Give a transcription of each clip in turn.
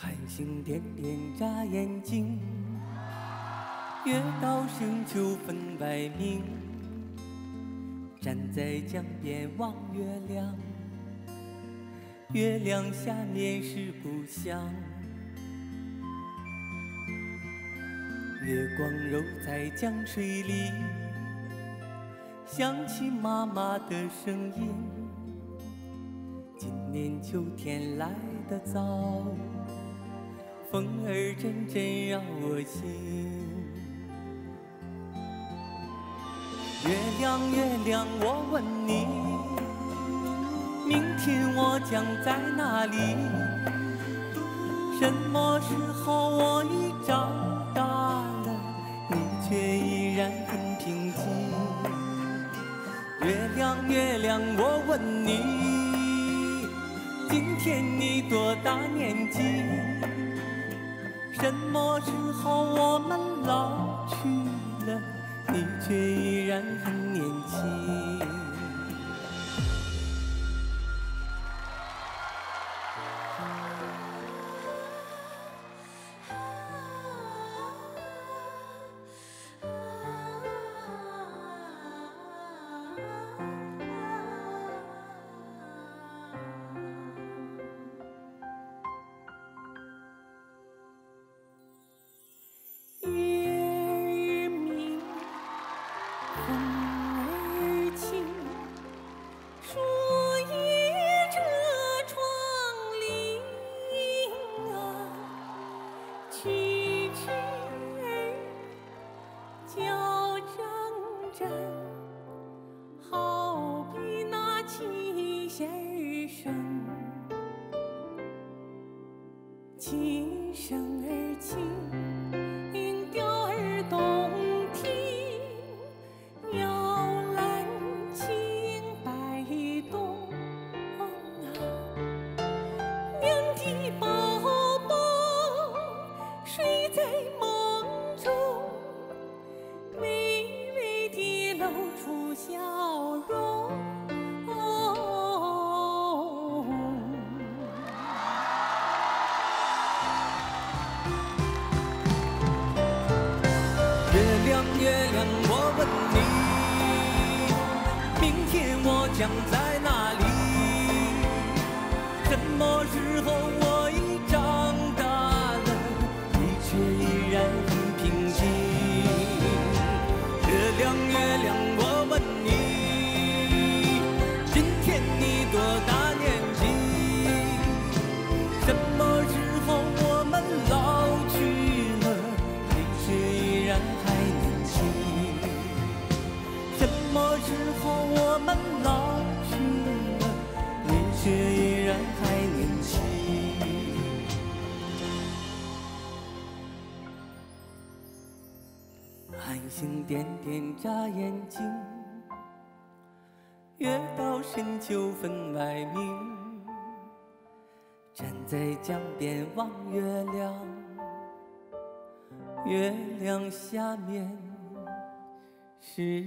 繁星点点眨眼睛，月到深秋分外明。站在江边望月亮，月亮下面是故乡。月光揉在江水里，想起妈妈的声音。今年秋天来得早。风儿阵阵绕我心。月亮月亮，我问你，明天我将在哪里？什么时候我已长大了，你却依然很平静。月亮月亮，我问你，今天你多大年纪？什么时候我们老去了，你却依然很年轻。蛐蛐儿叫阵阵，好比那琴弦儿声。琴声儿轻，在梦中，微微地露出笑容。月亮，月亮，我问你，明天我将在哪里？么时候我们老去了，你却依然还年轻？繁星点点眨眼睛，月到深秋分外明。站在江边望月亮，月亮下面是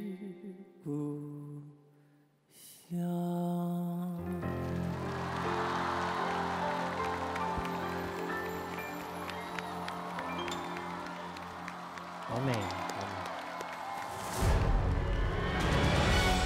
好美。